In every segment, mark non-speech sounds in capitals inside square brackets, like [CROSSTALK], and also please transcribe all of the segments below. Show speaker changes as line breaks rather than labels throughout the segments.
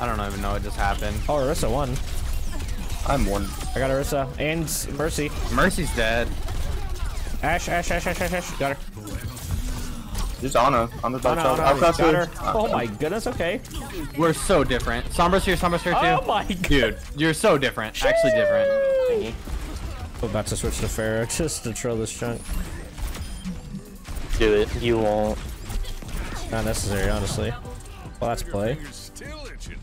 I don't even know what just happened.
Oh, Orisa won.
I'm one.
I got Orisa and Mercy.
Mercy's dead.
Ashe, Ashe, Ashe, Ashe, Ashe, Ashe. Got her.
Just Ana. On the
Oh,
top
no,
side.
no,
I've got
got her. Oh my goodness. Okay.
We're so different. Sombra's here, Sombra's here too.
Oh my god. [LAUGHS]
Dude, you're so different. Actually different.
I'm about to switch to Pharah [LAUGHS] just to troll this chunk.
Do it. You won't.
Not necessary, honestly. Well, that's play.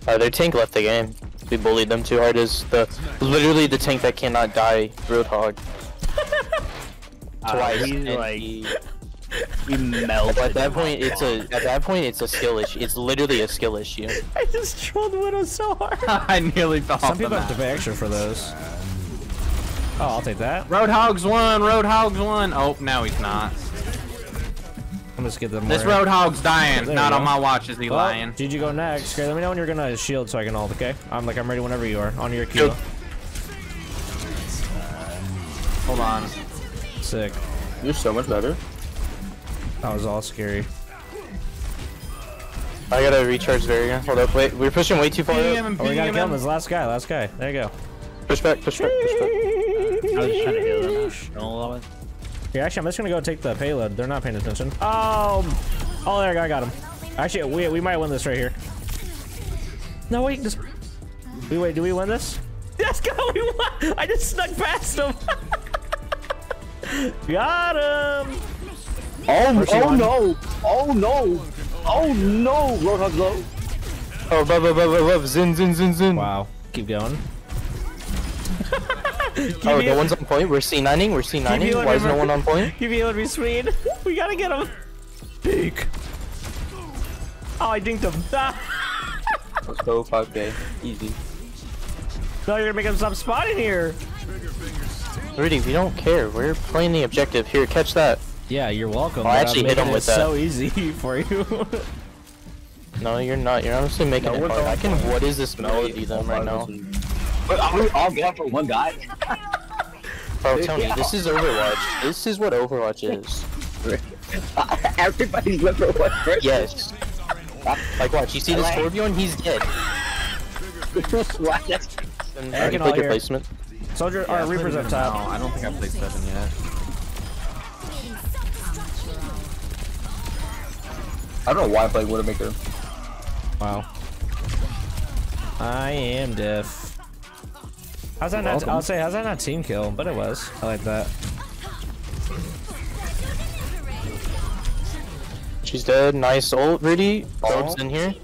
Uh, their tank left the game. We bullied them too hard. Is the literally the tank that cannot die, Roadhog. [LAUGHS] Twice.
he's
and
like-
he-
You melted.
at that point, it's a at that point it's a skill issue. It's literally a skill issue. [LAUGHS]
I just trolled Widow so hard. [LAUGHS]
I nearly fell
Some
off the
people have to
map.
pay extra for those. Oh, I'll take that.
Roadhogs won, Roadhogs won. Oh, no he's not.
I'm just get them.
This
more-
Roadhog's dying.
There
Not on my watch is he
Well,
lying.
you go next. Okay, let me know when you're gonna shield so I can ult, okay? I'm like, I'm ready whenever you are. On your kilo.
Hold on.
Sick.
You're so much better.
That was all scary.
I gotta recharge Varia. Hold up, wait. We're pushing way too far. Up.
Oh, we gotta kill him.
and-
This last guy, last guy. There you go.
Push back, push back, push back.
I was just trying to heal them. Don't love it.
Here, actually, I'm just gonna go take the payload. They're not paying attention. Oh, oh, there, I got him. Actually, we we might win this right here. No, wait, this. We wait. Do we win this? Let's go. We won. I just snuck past him. [LAUGHS] got him.
Oh, oh
won.
no! Oh no! Oh no! Roadhog low.
Oh, above, above, above, above. Zin, zin, zin, zin.
Wow. Keep going.
Oh, no one's on point. We're C9ing. We're C9ing. Why is no one on point?
Keep healing me, Swede. [LAUGHS] We gotta get him. Peek. Oh, I dinked him. [LAUGHS]
Let's go 5k. Easy.
No, you're gonna make him stop spawning here.
Rudey, we don't care. We're playing the objective. Here, catch that.
Yeah, you're welcome.
Oh, I
but I'm
actually hit
making
him with that.
So easy [LAUGHS] for you.
No, you're not. You're honestly making
No,
it hard. I can. What is this melody them right now?
But are we all going for one guy?
Bro, Tony, this is Overwatch. This is what Overwatch is. [LAUGHS]
Everybody's looking for one person.
Yes. Like, watch. You see this Scorpion? He's dead.
What? That's-
And
I can
played
all
your
hear.
placement.
Soldier,
Yeah,
or Reaper's
put
up top.
now. I don't think I played seven yet.
I don't know why I played Widowmaker.
Wow. I am deaf. How's that not? I'll say, how's that not team kill? But it was. I like that.
She's dead. Nice ult, Rudey. Orb's oh. in here.